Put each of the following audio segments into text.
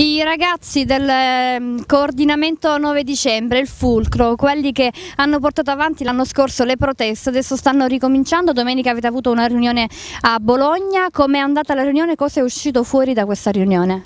I ragazzi del ehm, coordinamento 9 dicembre, il Fulcro, quelli che hanno portato avanti l'anno scorso le proteste, adesso stanno ricominciando, domenica avete avuto una riunione a Bologna, come è andata la riunione, cosa è uscito fuori da questa riunione?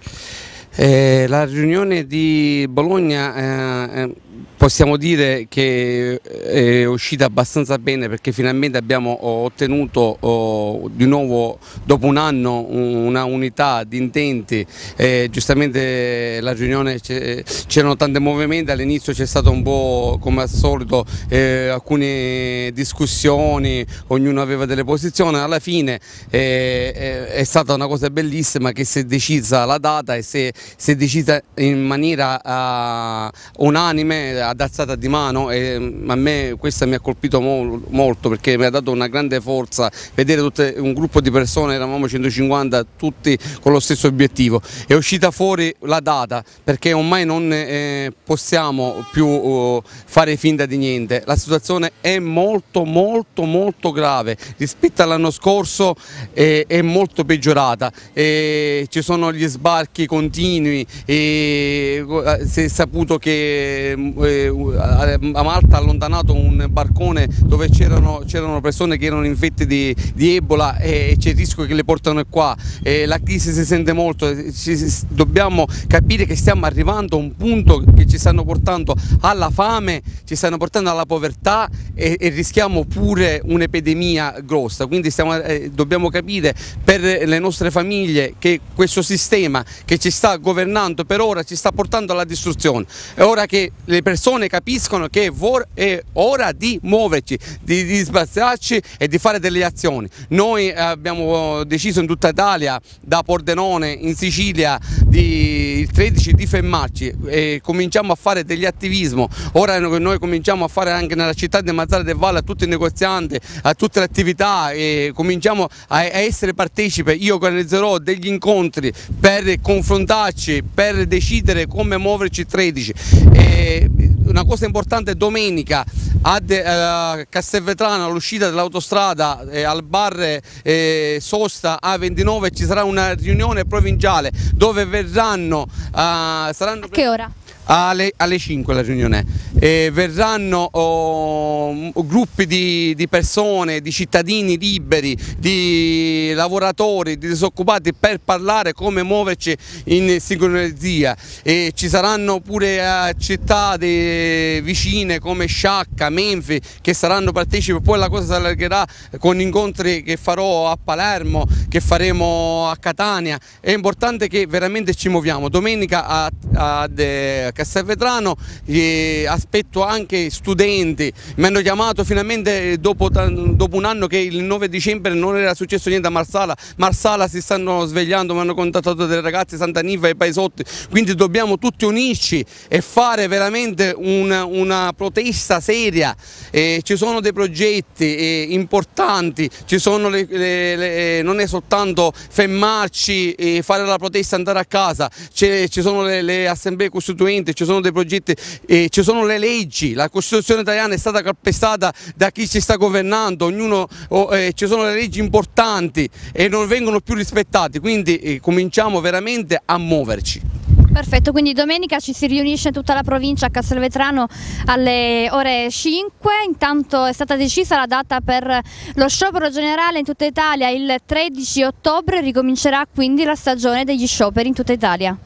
Eh, la riunione di Bologna eh, eh possiamo dire che eh, è uscita abbastanza bene perché finalmente abbiamo ottenuto oh, di nuovo dopo un anno una unità di intenti, eh, giustamente la riunione c'erano tanti movimenti, all'inizio c'è stato un po' come al solito eh, alcune discussioni, ognuno aveva delle posizioni, alla fine eh, è stata una cosa bellissima che si è decisa la data e si è, decisa in maniera uh, ad alzata di mano e mm, a me questa mi ha colpito molto perché mi ha dato una grande forza vedere tutte, un gruppo di persone, eravamo 150 tutti con lo stesso obiettivo. È uscita fuori la data perché ormai non eh, possiamo più uh, fare finta di niente, la situazione è molto molto molto grave rispetto all'anno scorso eh, è molto peggiorata, eh, ci sono gli sbarchi continui, eh, si è saputo che eh, a Malta ha allontanato un barcone dove c'erano persone che erano infette di, di Ebola e c'è il rischio che le portano qua, e la crisi si sente molto, ci, dobbiamo capire che stiamo arrivando a un punto che ci stanno portando alla fame, ci stanno portando alla povertà e, e rischiamo pure un'epidemia grossa, quindi stiamo, eh, dobbiamo capire per le nostre famiglie che questo sistema che ci sta governando per ora ci sta portando alla distruzione, è ora che le persone capiscono che è ora di muoverci, di, di sbagliarci e di fare delle azioni. Noi abbiamo deciso in tutta Italia, da Pordenone in Sicilia, di, 13 di fermarci e cominciamo a fare degli attivismo. Ora noi cominciamo a fare anche nella città di Mazzara del Valle a tutti i negozianti, a tutte le attività e cominciamo a, essere partecipe. Io organizzerò degli incontri per confrontarci, per decidere come muoverci il 13. E una cosa importante domenica a eh, Castelvetrano all'uscita dell'autostrada eh, al bar eh, Sosta A29 ci sarà una riunione provinciale dove verranno eh, saranno... A che ora? alle, alle 5 la riunione e verranno oh, gruppi di, di, persone, di cittadini liberi, di lavoratori, di disoccupati per parlare come muoverci in sincronia e ci saranno pure uh, città vicine come Sciacca, Menfi che saranno partecipi, poi la cosa si allargherà con incontri che farò a Palermo, che faremo a Catania, è importante che veramente ci muoviamo, domenica a, a, a Castelvetrano, eh, aspetto anche studenti, mi hanno chiamato finalmente dopo, dopo, un anno che il 9 dicembre non era successo niente a Marsala, Marsala si stanno svegliando, mi hanno contattato delle ragazze Sant'Aniva e Paesotti, quindi dobbiamo tutti unirci e fare veramente una, una protesta seria, eh, ci sono dei progetti eh, importanti, le, le, le, non è soltanto fermarci e fare la protesta e andare a casa, ci sono le, assemblee costituenti, ci sono dei progetti, eh, ci sono le leggi, la Costituzione italiana è stata calpestata da chi ci sta governando, ognuno, oh, eh, ci sono le leggi importanti e non vengono più rispettate, quindi eh, cominciamo veramente a muoverci. Perfetto, quindi domenica ci si riunisce tutta la provincia a Castelvetrano alle ore 5, intanto è stata decisa la data per lo sciopero generale in tutta Italia, il 13 ottobre ricomincerà quindi la stagione degli scioperi in tutta Italia.